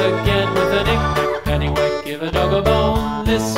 again with a nick, knack, paddywhack, give a dog a bone. This